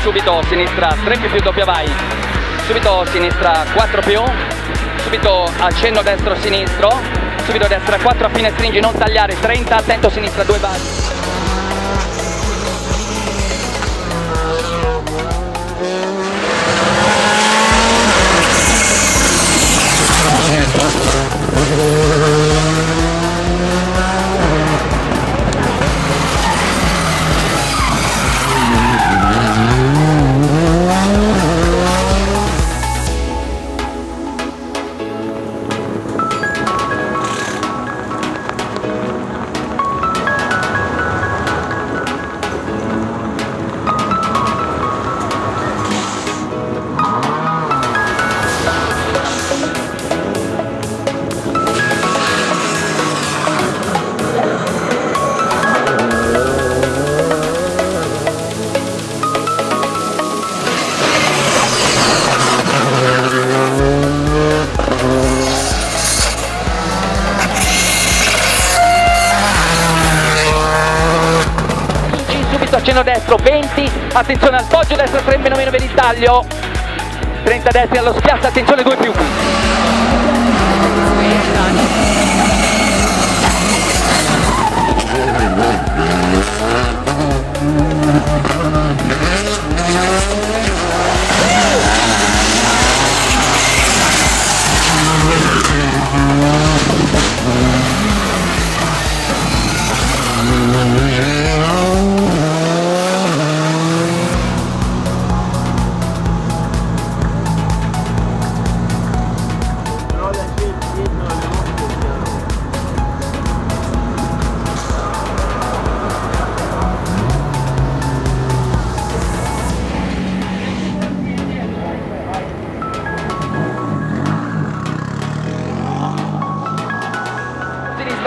subito sinistra 3 più più doppia vai, subito sinistra 4 più, subito accenno destro sinistro, subito destra 4 a fine stringi, non tagliare, 30, attento sinistra 2 vai. G, subito accenno destro 20 attenzione al poggio destro 3 meno meno per il taglio. 30 destri allo spiazzo attenzione 2 più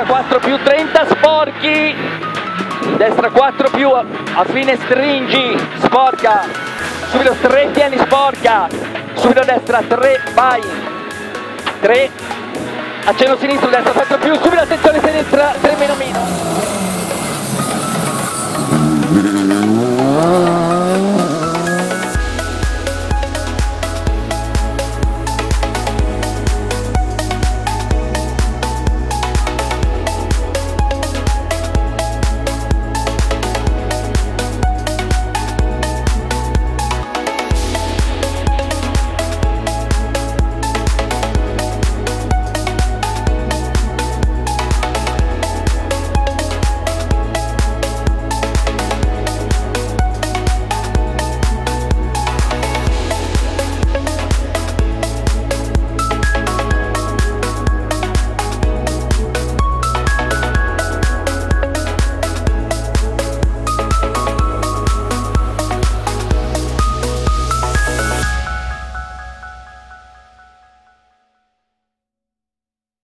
sinistra 4 più 30 sporchi. Destra 4 più a a fine stringi sporca. Subito 3 tieni sporca. Subito destra 3 vai. 3 accenno sinistro destra 4 più subito attenzione sinistra 3 meno meno